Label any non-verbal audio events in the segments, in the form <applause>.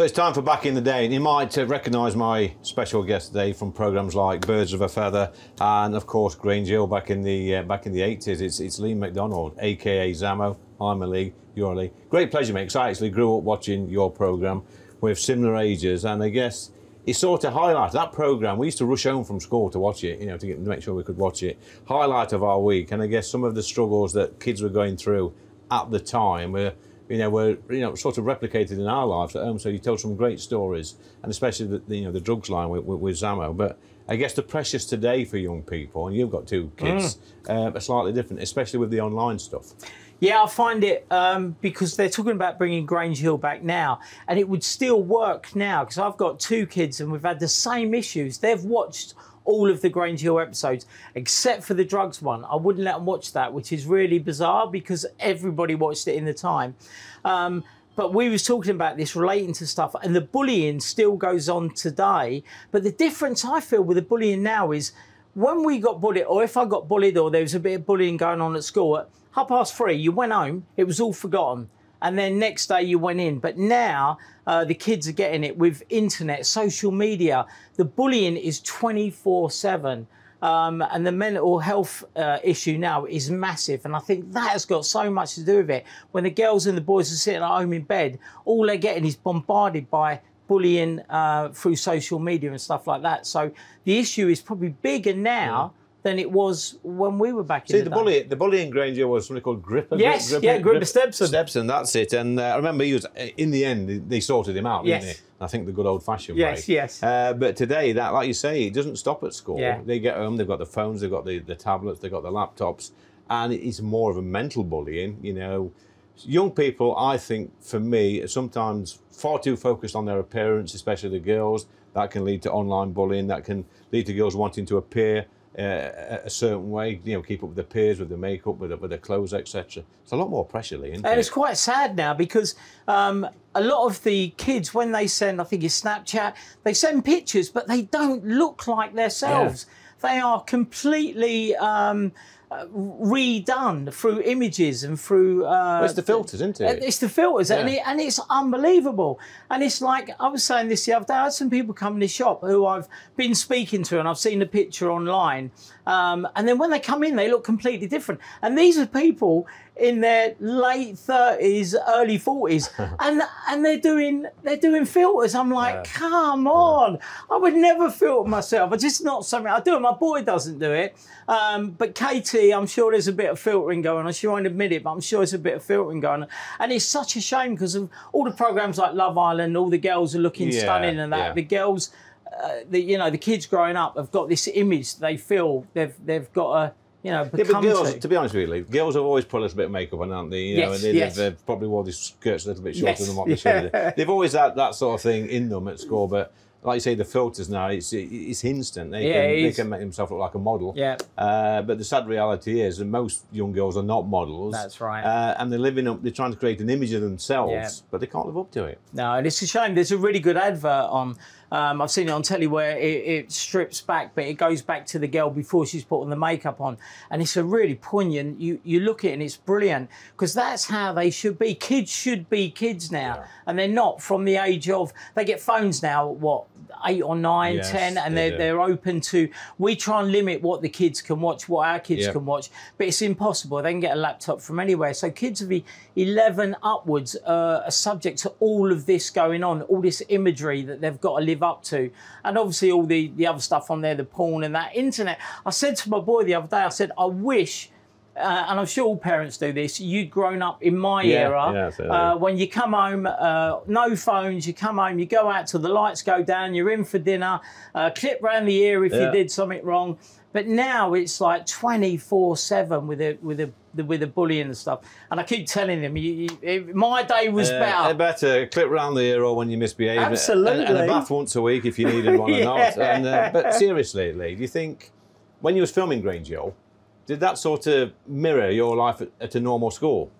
So it's time for Back in the Day, and you might uh, recognise my special guest today from programmes like Birds of a Feather and, of course, Grange Hill back in the uh, back in the 80s. It's, it's Lee MacDonald, aka Zammo. I'm a Lee, you're a Lee. Great pleasure, mate, 'cause I actually grew up watching your programme with similar ages, and I guess it sort of highlighted that programme. We used to rush home from school to watch it, you know, to, get, to make sure we could watch it. Highlight of our week, and I guess some of the struggles that kids were going through at the time were you know, were you know sort of replicated in our lives at home. So you tell some great stories, and especially the, the you know the drugs line with, with, with Zammo. But I guess the pressures today for young people, and you've got two kids, uh, are slightly different, especially with the online stuff. Yeah, I find it um, because they're talking about bringing Grange Hill back now, and it would still work now because I've got two kids and we've had the same issues. They've watched all of the Grange Hill episodes except for the drugs one. I wouldn't let them watch that, which is really bizarre because everybody watched it in the time. Um, but we was talking about this relating to stuff and the bullying still goes on today but the difference i feel with the bullying now is when we got bullied or if i got bullied or there was a bit of bullying going on at school at half past three you went home it was all forgotten and then next day you went in but now uh, the kids are getting it with internet social media the bullying is 24 7 um, and the mental health uh, issue now is massive. And I think that has got so much to do with it. When the girls and the boys are sitting at home in bed, all they're getting is bombarded by bullying uh, through social media and stuff like that. So the issue is probably bigger now. Yeah than it was when we were back See, in the, the, bully, the bully in Granger was something called Gripper. Yes, Gripper, yeah, Gripper Stebson. Stebson, that's it. And uh, I remember he was, in the end, they sorted him out, yes. didn't they? I think the good old fashioned yes, way. Yes, yes. Uh, but today, that, like you say, it doesn't stop at school. Yeah. They get home, they've got the phones, they've got the, the tablets, they've got the laptops, and it's more of a mental bullying, you know. Young people, I think, for me, are sometimes far too focused on their appearance, especially the girls. That can lead to online bullying. That can lead to girls wanting to appear uh, a certain way, you know, keep up with the peers, with the makeup, with, with their clothes, etc. It's a lot more pressure, Lee, and it's quite sad now because um, a lot of the kids, when they send, I think it's Snapchat, they send pictures, but they don't look like themselves. Yeah. They are completely. Um, redone through images and through. Uh, well, it's the filters, isn't it? It's the filters, yeah. and, it, and it's unbelievable. And it's like I was saying this the other day. I had some people come in the shop who I've been speaking to, and I've seen the picture online. Um, and then when they come in, they look completely different. And these are people in their late thirties, early forties, <laughs> and and they're doing they're doing filters. I'm like, yeah. come on! Yeah. I would never filter myself. It's just not something I do. My boy doesn't do it. Um, but Katie, I'm sure there's a bit of filtering going on. She won't admit it, but I'm sure there's a bit of filtering going on. And it's such a shame because of all the programs like Love Island, all the girls are looking yeah, stunning and that. The girls, uh, the, you know, the kids growing up have got this image they feel they've they've got a you know, yeah, but girls, to. to. be honest with you, girls have always put a little bit of makeup on, aren't they? You yes, know, they, yes. They've, they've, probably wore these skirts a little bit shorter yes, than what they should. They've always had that sort of thing in them at school, but like you say, the filters now, it's it's instant. They, yeah, can, they can make themselves look like a model. Yeah. Uh, but the sad reality is that most young girls are not models. That's right. Uh, and they're living up, they're trying to create an image of themselves, yeah. but they can't live up to it. No, and it's a shame. There's a really good advert on. Um, I've seen it on telly where it, it, strips back, but it goes back to the girl before she's putting the makeup on, and it's a really poignant. You you look at it and it's brilliant because that's how they should be. Kids should be kids now, Yeah. and they're not from the age of. They get phones now. What eight or nine, Yes, ten, and they they're do. they're open to. We try and limit what the kids can watch, what our kids can watch, but it's impossible. They can get a laptop from anywhere. So kids of the 11 upwards uh, are subject to all of this going on, all this imagery that they've got to live up to, and obviously all the the other stuff on there, the porn and that internet. I said to my boy the other day, I said, I wish. Uh, and I'm sure all parents do this. You'd grown up in my Yeah, era yeah, uh, when you come home, uh, no phones. You come home, you go out till the lights go down. You're in for dinner. Uh, clip round the ear if you did something wrong. But now it's like 24 seven with a with a with the bullying and stuff. And I keep telling them, you, you, it- my day was Uh, better. better clip round the ear or when you misbehave. And- And, a bath once a week if you needed one or <laughs> not. And, uh, but seriously, Lee, do you think when you was filming Grange Hill, did that sort of mirror your life at, at a normal school?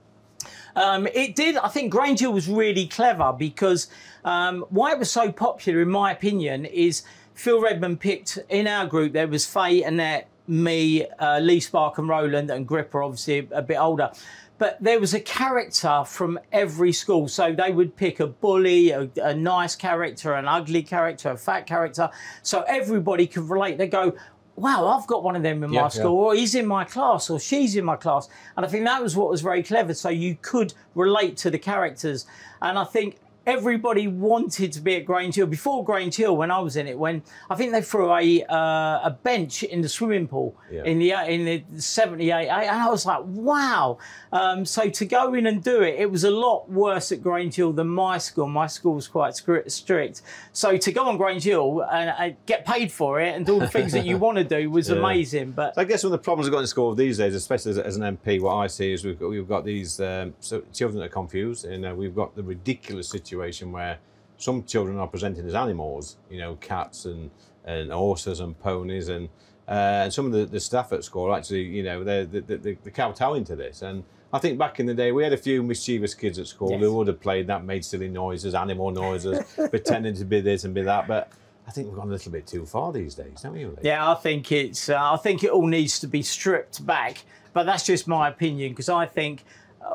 Um, it did. I think Granger was really clever because um, why it was so popular, in my opinion, is Phil Redmond picked in our group. There was Faye, Annette, me, uh, Lee Sparke, and Roland, and Gripper, obviously a bit older. But there was a character from every school. So they would pick a bully, a, a nice character, an ugly character, a fat character. So everybody could relate. They go, wow, I've got one of them in Yeah, my yeah. school, or he's in my class, or she's in my class. And I think that was what was very clever. So you could relate to the characters. And I think everybody wanted to be at Grange Hill. Before Grange Hill, when I was in it, when I think they threw a, uh, a bench in the swimming pool Yeah. in the in the 78, and I was like, wow. Um, so to go in and do it, it was a lot worse at Grange Hill than my school. My school was quite strict. So to go on Grange Hill and uh, get paid for it and do all the things that you <laughs> want to do was Yeah. amazing. But I guess one of the problems we've got in school these days, especially as, as an MP, what I see is we've got, we've got these um, so children that are confused, and uh, we've got the ridiculous situation where some children are presented as animals, you know, cats and, and horses and ponies, and uh, and some of the, the staff at school actually, you know, they're, they they they kowtowing to this. And I think back in the day, we had a few mischievous kids at school Yes. who would have played that, made silly noises, animal noises, <laughs> pretending to be this and be that, but. I think we've gone a little bit too far these days, don't we? Lee? Yeah, I think it's. Uh, I think it all needs to be stripped back. But that's just my opinion because I think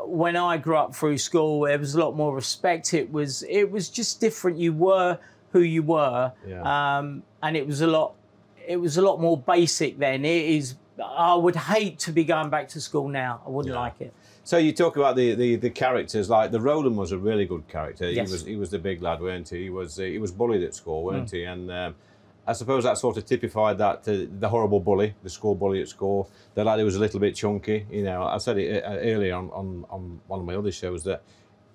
when I grew up through school, there was a lot more respect. It was. It was just different. You were who you were, Yeah. um, and it was a lot. It was a lot more basic then. It is. I would hate to be going back to school now. I wouldn't Yeah. like it. So you talk about the, the, the characters like the Roland was a really good character. Yes. He was he was the big lad, weren't he? He was he was bullied at school, Mm. weren't he? And um, I suppose that sort of typified that uh, the horrible bully, the school bully at school. The lad who was a little bit chunky. You know, I said it uh, earlier on, on, on one of my other shows that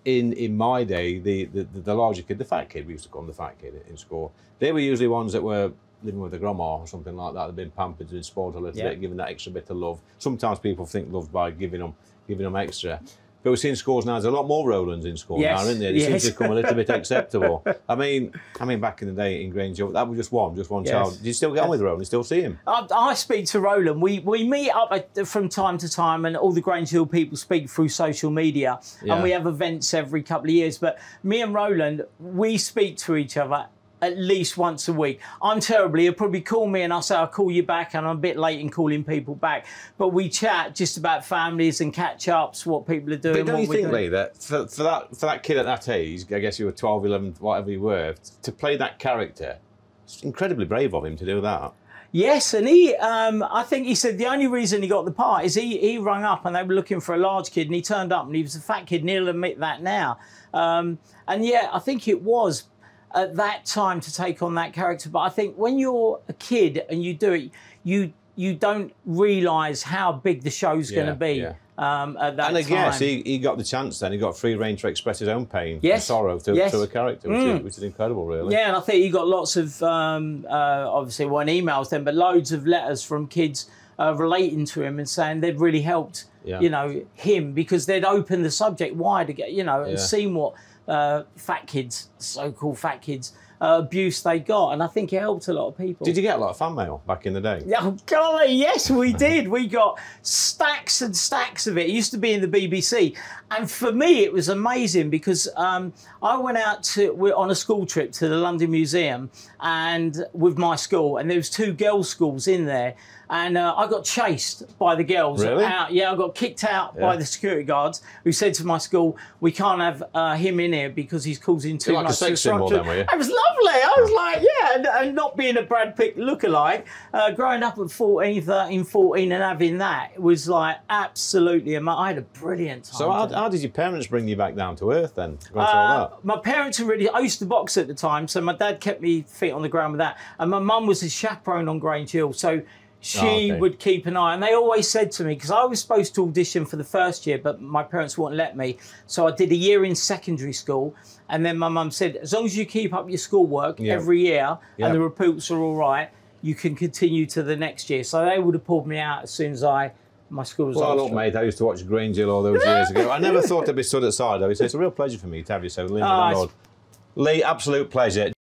in in my day, the, the the larger kid, the fat kid, we used to call him the fat kid in school. They were usually ones that were living with their grandma or something like that. They'd been pampered and spoiled a little Yeah. bit, given that extra bit of love. Sometimes people think love by giving them giving them extra. But we're seeing scores now. There's a lot more Rolands in school Yes, now, isn't there? It yes. seems to become a little bit <laughs> acceptable. I mean, I mean, back in the day in Grange, that was just one, just one Yes. child. Do you still get on with Roland? You still see him? I, I speak to Roland. We we meet up at, from time to time, and all the Grange Hill people speak through social media, Yeah. and we have events every couple of years. But me and Roland, we speak to each other at least once a week. I'm terribly. He'll probably call me, and I'll say I'll call you back, and I'm a bit late in calling people back. But we chat just about families and catch ups, what people are doing. But don't what you think, doing. Lee, that for, for that for that kid at that age, I guess you were 12, 11, whatever you were, to play that character, it's incredibly brave of him to do that. Yes, and he, um, I think he said the only reason he got the part is he, he rung up and they were looking for a large kid and he turned up and he was a fat kid and he'll admit that now. Um, and yeah, I think it was at that time to take on that character. But I think when you're a kid and you do it, you you don't realise how big the show's going to be yeah. um, at that And I guess he, he got the chance then, he got free reign to express his own pain and Yes, sorrow to, yes. to a character, which, is, which is incredible, really. Yeah, and I think he got lots of um, uh, obviously one emails then, but loads of letters from kids uh, relating to him and saying they've really helped, Yeah. you know, him because they'd opened the subject wide again, you know, and Yeah. seen what uh, fat kids, so-called fat kids, uh, abuse they got, and I think it helped a lot of people. Did you get a lot of fan mail back in the day? Oh, golly, yes, we did. We got stacks and stacks of it. It used to be in the BBC. And for me, it was amazing because um, I went out to we're on a school trip to the London Museum and with my school, and there was two girls' schools in there. And uh, I got chased by the girls. Really? Out. Yeah, I got kicked out by the security guards who said to my school, "We can't have uh, him in here because he's causing too You're like a much sex symbol disruption." then, were you? It was lovely. I was like, yeah, and, and not being a Brad Pitt lookalike, uh, growing up at 14, 13, 14 and having that was like absolutely. I had a brilliant time. So how, how did your parents bring you back down to earth then? Going through all Uh, my parents were really. I used to box at the time, so my dad kept me feet on the ground with that, and my mum was a chaperone on Grange Hill, so she Oh, okay. would keep an eye. And they always said to me because I was supposed to audition for the first year, but my parents wouldn't let me, so I did a year in secondary school, and then my mum said, as long as you keep up your schoolwork Yeah. every year Yeah. and the reports are all right, you can continue to the next year. So they would have pulled me out as soon as I my school results. Well, look, mate, I used to watch Grange Hill all those years ago. I never thought I'd be stood at side of. So it's a real pleasure for me to have you, so Lee Oh, ah, Lee, absolute pleasure.